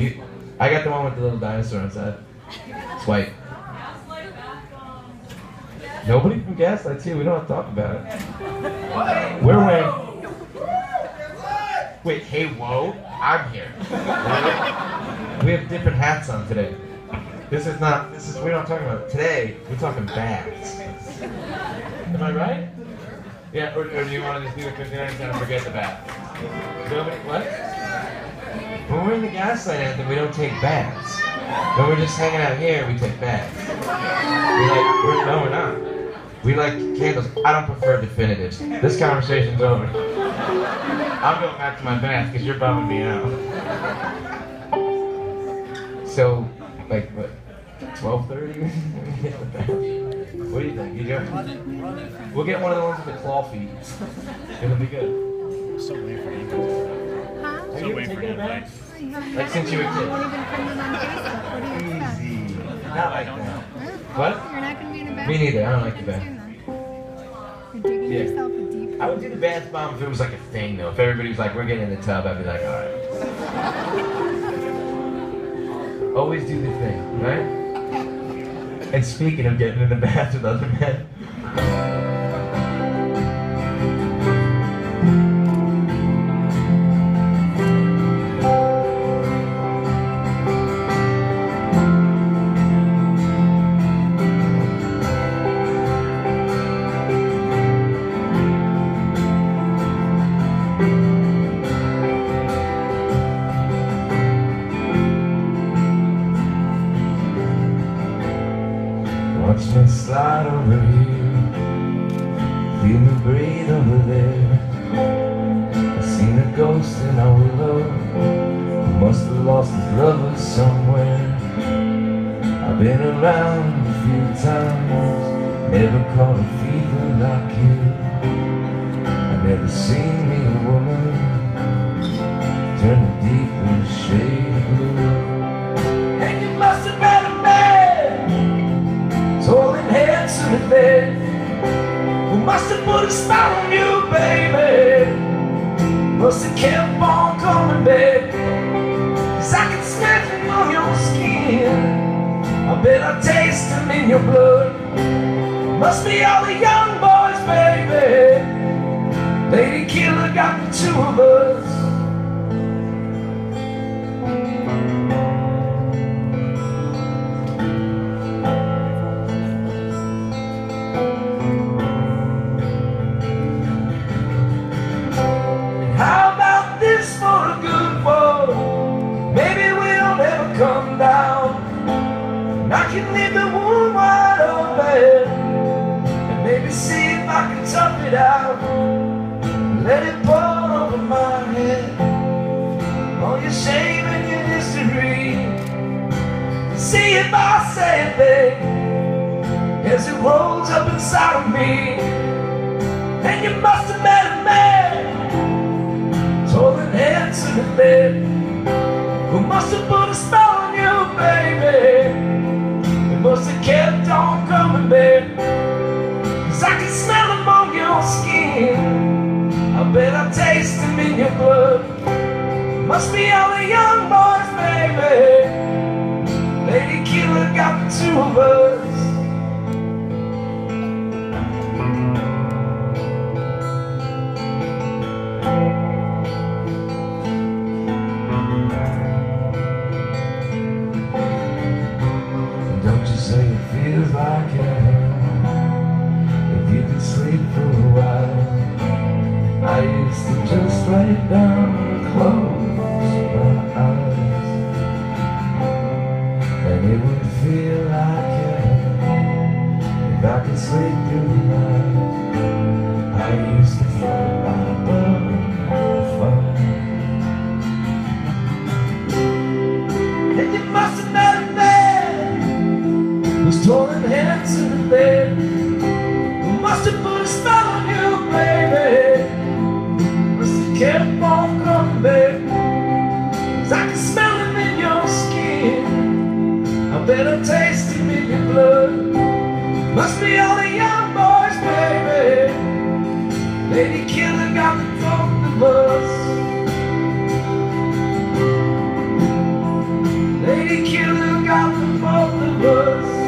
You, I got the one with the little dinosaur inside. It's white. Nobody from Gaslight here. We don't have to talk about it. We're wearing. Wait, hey, whoa! I'm here. we have different hats on today. This is not. This is. We're not talking about today. We're talking bags. Am I right? Yeah. Or, or do you want to just do the 59 cent and forget the bat? Nobody. What? When we're in the Gaslight Anthem, we don't take baths. When we're just hanging out here, we take baths. We like. We're, no, we're not. We like candles. I don't prefer definitives. This conversation's over. I'm going back to my bath because you're bumming me out. So, like, what? 12:30? what do you think? You go? We'll get one of the ones with the claw feet. It'll be good. So waiting for you. Huh? So you waiting for taken you a to haven't Like, since you were a kid. You won't even friend them on Facebook. What do you expect? Easy. Not like that. Huh? What? You're not going to be in a bath? Me neither. I don't like the bath. You're digging Yeah. yourself a deep I would do the bath bomb if it was like a thing, though. If everybody was like, "We're getting in the tub," I'd be like, "All right." Always do the thing, right? And speaking of getting in the bath with other men, slide over here, feel me breathe over there. I seen a ghost in our willow, must have lost his lover somewhere. I've been around a few times, never caught a fever like you. I've never seen me a woman turn a deeper shade of blue. Handsome who must have put a spell on you, baby. Must have kept on coming back, cause I can smell him on your skin. I bet I taste him in your blood. Must be all the young boys, baby. Lady killer got the two of us. I thing as it rolls up inside of me. And you must have met a man, tall and handsome and fair, who must have put a spell on you, baby. He must have kept on coming back, cause I can smell him on your skin. I bet I taste them in your blood. Must be all the young Don't you say it feels like heaven If you could sleep for a while I used to just lay down I can smell them in your skin. I bet I taste him in your blood. Must be all the young boys, baby. Lady killer got the talk the bus. Lady killer got the both of us.